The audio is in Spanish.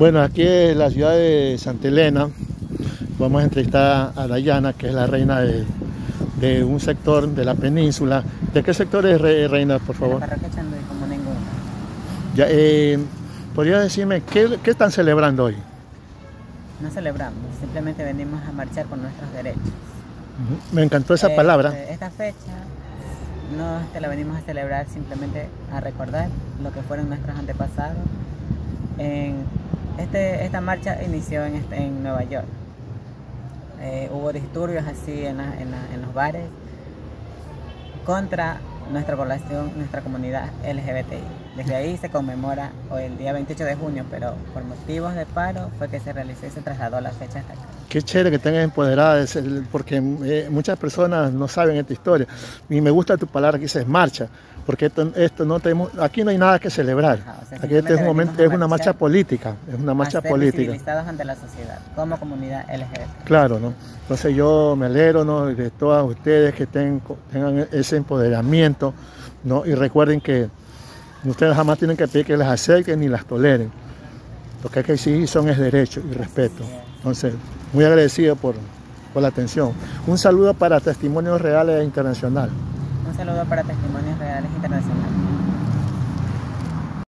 Bueno, aquí es la ciudad de Santa Elena. Vamos a entrevistar a Dayana, que es la reina de, de un sector de la península. ¿De qué sector es re- reina, por La favor? parroquia Chanduy, como ninguna. Ya, eh, ¿Podría decirme qué, qué están celebrando hoy? No celebramos, simplemente venimos a marchar por nuestros derechos. Me encantó esa Este, palabra. Esta fecha no es que la venimos a celebrar, simplemente a recordar lo que fueron nuestros antepasados. En este, esta marcha inició en, este- Nueva York. Eh, hubo disturbios así en, los bares contra nuestra población, nuestra comunidad LGBTI. Desde ahí se conmemora el día 28 de junio, pero por motivos de paro fue que se realizó y se trasladó la fecha hasta acá. Qué chévere que tengas empoderadas, porque eh, muchas personas no saben esta historia. Y me gusta tu palabra que dices marcha, porque esto, esto no tenemos, aquí no hay nada que celebrar. Ajá, o sea, Aquí este es un momento, es una marcha política, es una marcha política. ante la sociedad como comunidad LGBT. Claro, ¿no? Entonces yo me alegro, ¿no? De todas ustedes que ten- tengan ese empoderamiento, ¿no? Y recuerden que ustedes jamás tienen que pedir que les acerquen ni las toleren. Lo que hay que exigir son es derecho y respeto. Entonces, muy agradecido por, por la atención. Un saludo para Testimonios Reales Internacional. Saludo para Testimonios Reales Internacionales.